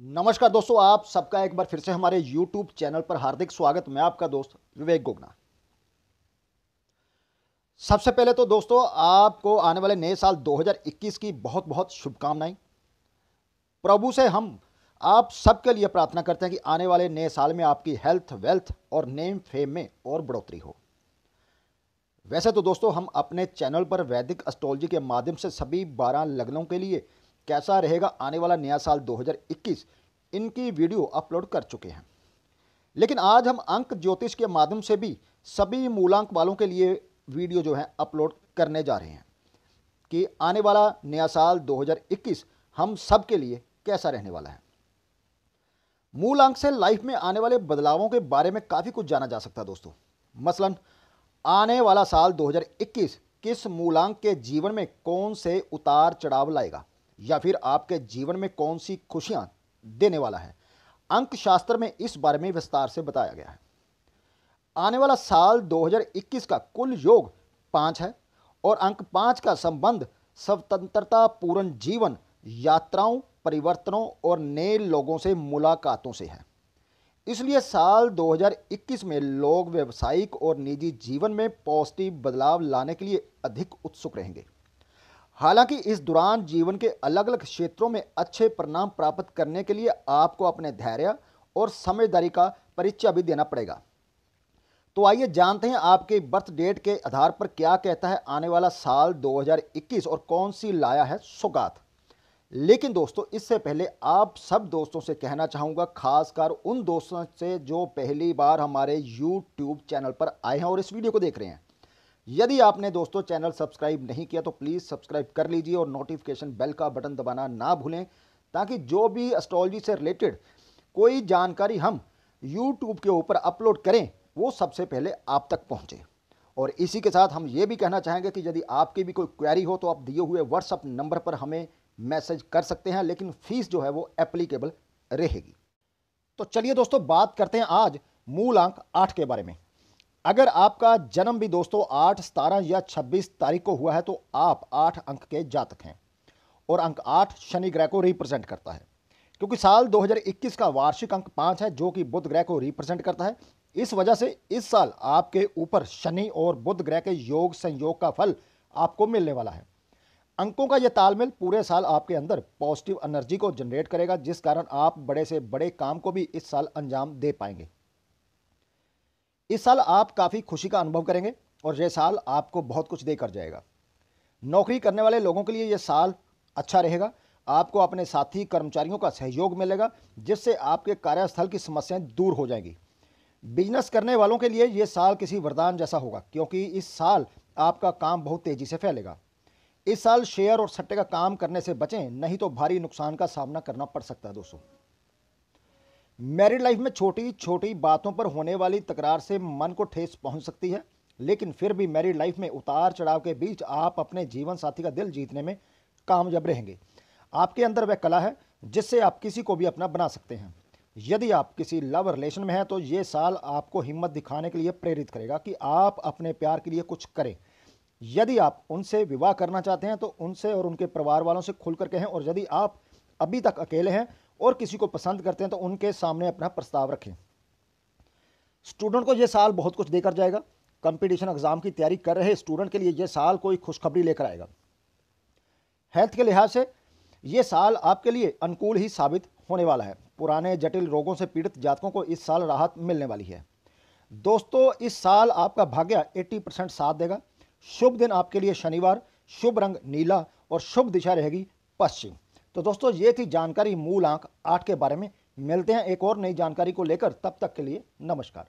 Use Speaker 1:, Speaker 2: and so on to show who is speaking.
Speaker 1: नमस्कार दोस्तों, आप सबका एक बार फिर से हमारे YouTube चैनल पर हार्दिक स्वागत। मैं आपका दोस्त विवेक गोगना। सबसे पहले तो दोस्तों, आपको आने वाले नए साल 2021 की बहुत बहुत शुभकामनाएँ। प्रभु से हम आप सबके लिए प्रार्थना करते हैं कि आने वाले नए साल में आपकी हेल्थ वेल्थ और नेम फेम में और बढ़ोतरी हो। वैसे तो दोस्तों, हम अपने चैनल पर वैदिक एस्ट्रोलॉजी के माध्यम से सभी बारह लग्नों के लिए कैसा रहेगा आने वाला नया साल 2021 इनकी वीडियो अपलोड कर चुके हैं। लेकिन आज हम अंक ज्योतिष के माध्यम से भी सभी मूलांक वालों के लिए वीडियो जो है अपलोड करने जा रहे हैं कि आने वाला नया साल 2021 हम सब के लिए कैसा रहने वाला है। मूल अंक से लाइफ में आने वाले बदलावों के बारे में काफ़ी कुछ जाना जा सकता है दोस्तों। मसलन, आने वाला साल 2021 किस मूलांक के जीवन में कौन से उतार चढ़ाव लाएगा? या फिर आपके जीवन में कौन सी खुशियाँ देने वाला है? अंक शास्त्र में इस बारे में विस्तार से बताया गया है। आने वाला साल 2021 का कुल योग पाँच है और अंक पाँच का संबंध स्वतंत्रता, पूर्ण जीवन, यात्राओं, परिवर्तनों और नए लोगों से मुलाकातों से है। इसलिए साल 2021 में लोग व्यवसायिक और निजी जीवन में पॉजिटिव बदलाव लाने के लिए अधिक उत्सुक रहेंगे। हालाँकि इस दौरान जीवन के अलग अलग क्षेत्रों में अच्छे परिणाम प्राप्त करने के लिए आपको अपने धैर्य और समझदारी का परिचय भी देना पड़ेगा। तो आइए जानते हैं आपके बर्थ डेट के आधार पर क्या कहता है आने वाला साल 2021 और कौन सी लाया है सुगात। लेकिन दोस्तों, इससे पहले आप सब दोस्तों से कहना चाहूँगा, खासकर उन दोस्तों से जो पहली बार हमारे यूट्यूब चैनल पर आए हैं और इस वीडियो को देख रहे हैं। यदि आपने दोस्तों चैनल सब्सक्राइब नहीं किया तो प्लीज़ सब्सक्राइब कर लीजिए और नोटिफिकेशन बेल का बटन दबाना ना भूलें, ताकि जो भी एस्ट्रोलॉजी से रिलेटेड कोई जानकारी हम यूट्यूब के ऊपर अपलोड करें, वो सबसे पहले आप तक पहुँचे। और इसी के साथ हम ये भी कहना चाहेंगे कि यदि आपकी भी कोई क्वेरी हो तो आप दिए हुए व्हाट्सअप नंबर पर हमें मैसेज कर सकते हैं, लेकिन फ़ीस जो है वो एप्लीकेबल रहेगी। तो चलिए दोस्तों, बात करते हैं आज मूल अंक आठ के बारे में। अगर आपका जन्म भी दोस्तों आठ, सतारह या छब्बीस तारीख को हुआ है तो आप आठ अंक के जातक हैं। और अंक आठ शनि ग्रह को रिप्रेजेंट करता है। क्योंकि साल 2021 का वार्षिक अंक पाँच है, जो कि बुध ग्रह को रिप्रेजेंट करता है। इस वजह से इस साल आपके ऊपर शनि और बुध ग्रह के योग संयोग का फल आपको मिलने वाला है। अंकों का यह तालमेल पूरे साल आपके अंदर पॉजिटिव एनर्जी को जनरेट करेगा, जिस कारण आप बड़े से बड़े काम को भी इस साल अंजाम दे पाएँगे। इस साल आप काफ़ी खुशी का अनुभव करेंगे और यह साल आपको बहुत कुछ देकर जाएगा। नौकरी करने वाले लोगों के लिए यह साल अच्छा रहेगा। आपको अपने साथी, कर्मचारियों का सहयोग मिलेगा, जिससे आपके कार्यस्थल की समस्याएँ दूर हो जाएँगी। बिज़नेस करने वालों के लिए यह साल किसी वरदान जैसा होगा, क्योंकि इस साल आपका काम बहुत तेज़ी से फैलेगा। इस साल शेयर और सट्टे का काम करने से बचें, नहीं तो भारी नुकसान का सामना करना पड़ सकता है दोस्तों। मैरिड लाइफ में छोटी छोटी बातों पर होने वाली तकरार से मन को ठेस पहुँच सकती है, लेकिन फिर भी मैरिड लाइफ में उतार चढ़ाव के बीच आप अपने जीवन साथी का दिल जीतने में कामयाब रहेंगे। आपके अंदर वह कला है, जिससे आप किसी को भी अपना बना सकते हैं। यदि आप किसी लव रिलेशन में हैं तो ये साल आपको हिम्मत दिखाने के लिए प्रेरित करेगा कि आप अपने प्यार के लिए कुछ करें। यदि आप उनसे विवाह करना चाहते हैं तो उनसे और उनके परिवार वालों से खुल कर कहें, और यदि आप अभी तक अकेले हैं और किसी को पसंद करते हैं तो उनके सामने अपना प्रस्ताव रखें। स्टूडेंट को यह साल बहुत कुछ देकर जाएगा। कंपटीशन एग्ज़ाम की तैयारी कर रहे स्टूडेंट के लिए यह साल कोई खुशखबरी लेकर आएगा। हेल्थ के लिहाज से यह साल आपके लिए अनुकूल ही साबित होने वाला है। पुराने जटिल रोगों से पीड़ित जातकों को इस साल राहत मिलने वाली है। दोस्तों, इस साल आपका भाग्य 80 परसेंट साथ देगा। शुभ दिन आपके लिए शनिवार। शुभ रंग नीला और शुभ दिशा रहेगी पश्चिम। तो दोस्तों, ये थी जानकारी मूल आंक आठ के बारे में। मिलते हैं एक और नई जानकारी को लेकर, तब तक के लिए नमस्कार।